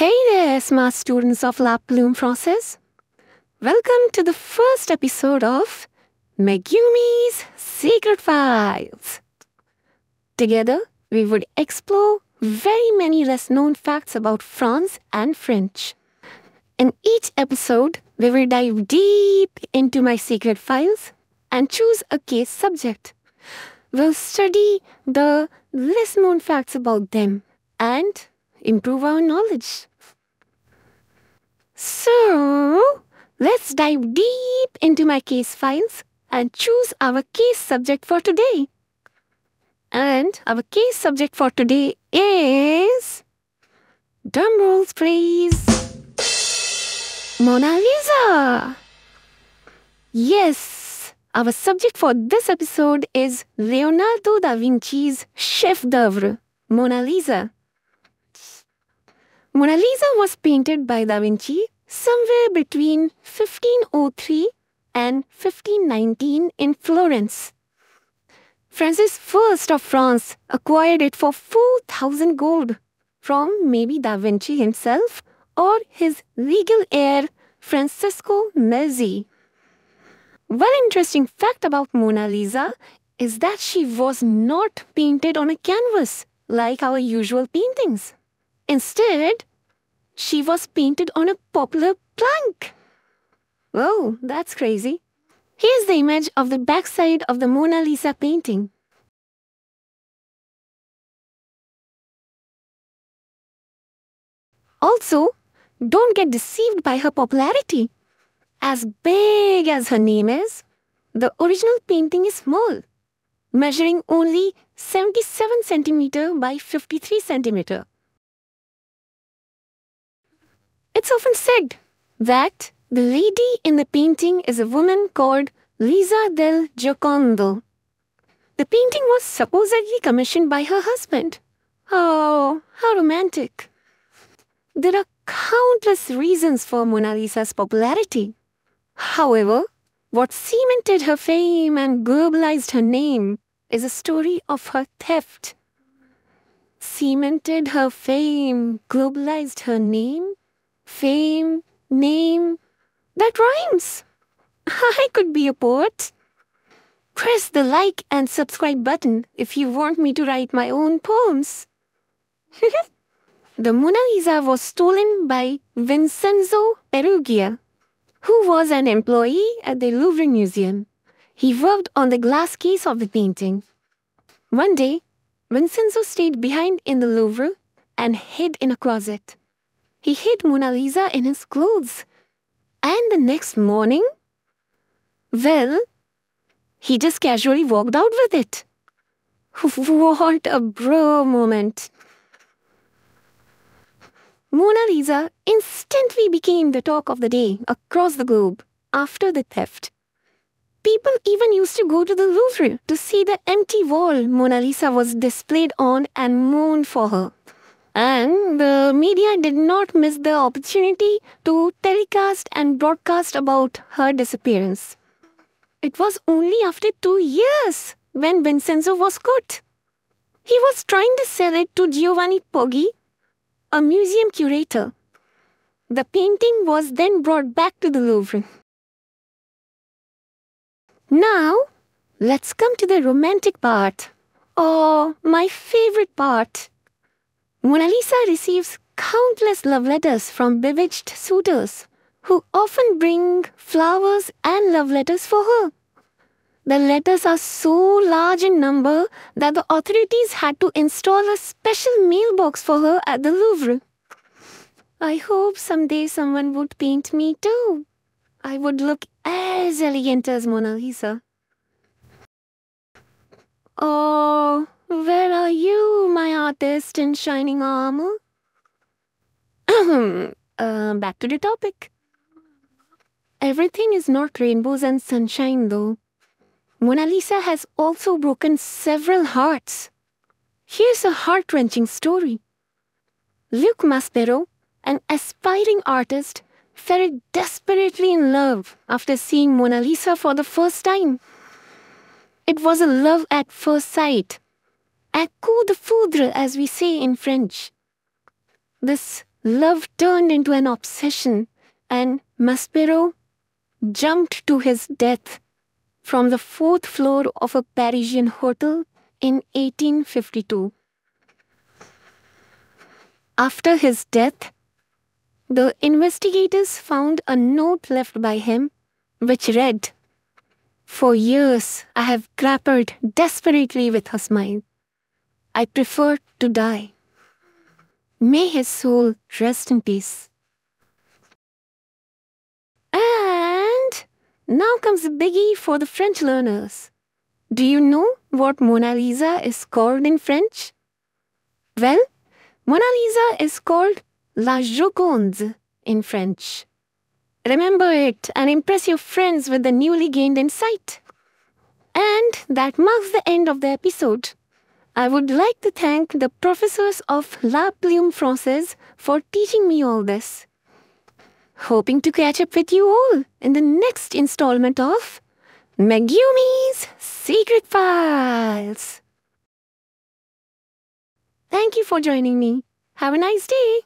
Hey there, smart students of La Plume Française. Welcome to the first episode of Megumi's Secret Files. Together, we would explore very many less known facts about France and French. In each episode, we will dive deep into my secret files and choose a case subject. We'll study the less known facts about them and improve our knowledge. So, let's dive deep into my case files and choose our case subject for today. And our case subject for today is. Drum rolls, please. Mona Lisa! Yes, our subject for this episode is Leonardo da Vinci's chef d'oeuvre, Mona Lisa. Mona Lisa was painted by Da Vinci somewhere between 1503 and 1519 in Florence. Francis I of France acquired it for 4,000 gold from maybe Da Vinci himself or his legal heir Francesco Melzi. One interesting fact about Mona Lisa is that she was not painted on a canvas like our usual paintings. Instead, she was painted on a poplar plank. Oh, that's crazy. Here's the image of the backside of the Mona Lisa painting. Also, don't get deceived by her popularity. As big as her name is, the original painting is small, measuring only 77 centimeter by 53 centimeter. It's often said that the lady in the painting is a woman called Lisa del Giocondo. The painting was supposedly commissioned by her husband. Oh, how romantic. There are countless reasons for Mona Lisa's popularity. However, what cemented her fame and globalized her name is a story of her theft. Cemented her fame, globalized her name, fame, name. That rhymes. I could be a poet. Press the like and subscribe button if you want me to write my own poems. the Mona Lisa was stolen by Vincenzo Perugia, who was an employee at the Louvre Museum. He worked on the glass case of the painting. One day, Vincenzo stayed behind in the Louvre and hid in a closet. He hid Mona Lisa in his clothes. And the next morning, well, he just casually walked out with it. What a bro moment. Mona Lisa instantly became the talk of the day across the globe after the theft. People even used to go to the Louvre to see the empty wall Mona Lisa was displayed on and mourn for her. And the media did not miss the opportunity to telecast and broadcast about her disappearance. It was only after two years when Vincenzo was caught. He was trying to sell it to Giovanni Poggi, a museum curator. The painting was then brought back to the Louvre. Now, let's come to the romantic part. Oh, my favorite part. Mona Lisa receives countless love letters from bewitched suitors who often bring flowers and love letters for her. The letters are so large in number that the authorities had to install a special mailbox for her at the Louvre. I hope someday someone would paint me too. I would look as elegant as Mona Lisa. Oh, where are you, my artist in shining armor? uh, back to the topic. Everything is not rainbows and sunshine, though. Mona Lisa has also broken several hearts. Here's a heart wrenching story. Luc Maspero, an aspiring artist, fell desperately in love after seeing Mona Lisa for the first time. It was a love at first sight, un coup de foudre, as we say in French. This love turned into an obsession and Maspero jumped to his death from the fourth floor of a Parisian hotel in 1852. After his death, the investigators found a note left by him which read, For years I have grappled desperately with smile. I prefer to die. May his soul rest in peace. And now comes the biggie for the French learners. Do you know what Mona Lisa is called in French? Well, Mona Lisa is called La Joconde in French. Remember it and impress your friends with the newly gained insight. And that marks the end of the episode. I would like to thank the professors of La Plume Française for teaching me all this. Hoping to catch up with you all in the next installment of Megumi's Secret Files. Thank you for joining me. Have a nice day.